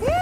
Woo!